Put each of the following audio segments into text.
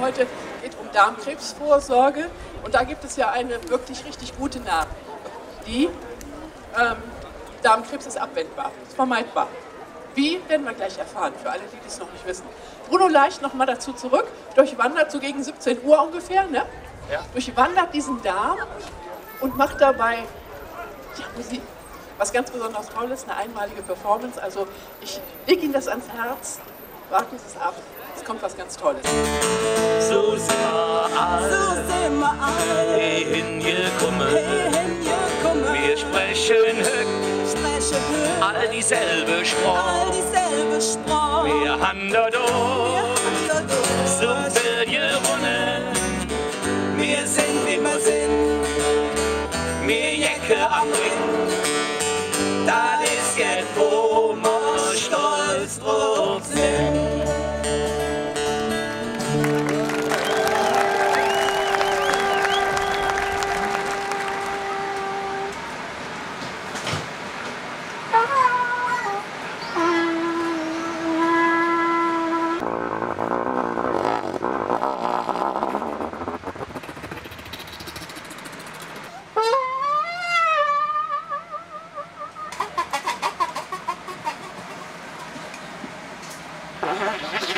heute geht um Darmkrebsvorsorge. Und da gibt es ja eine wirklich richtig gute Nachricht. Die ähm, Darmkrebs ist abwendbar, ist vermeidbar. Wie, werden wir gleich erfahren, für alle, die das noch nicht wissen. Bruno Leicht nochmal dazu zurück, durchwandert so gegen 17 Uhr ungefähr, ne? Ja. durchwandert diesen Darm und macht dabei ja, Musik. Was ganz besonders toll ist, eine einmalige Performance. Also ich lege Ihnen das ans Herz, warten Sie es ab. Kommt was ganz Tolles. So sind wir all, So sind wir alle hingekommen. hingekommen. Wir sprechen höch, sprechen höher, all dieselbe all Sprache. dieselbe Sprache. Wir haben da Wir doch haben da durch. so viel gewonnen. Wir sind, wie wir sind. Wir Jacke am Ring, das ist jetzt, wo wir stolz drauf sind. Uh-huh.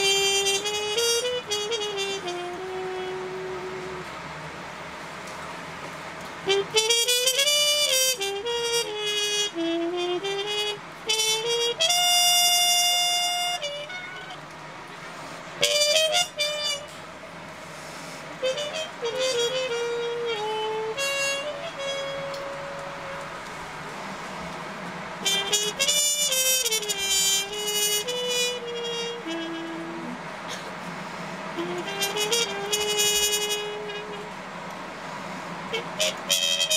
Thank you.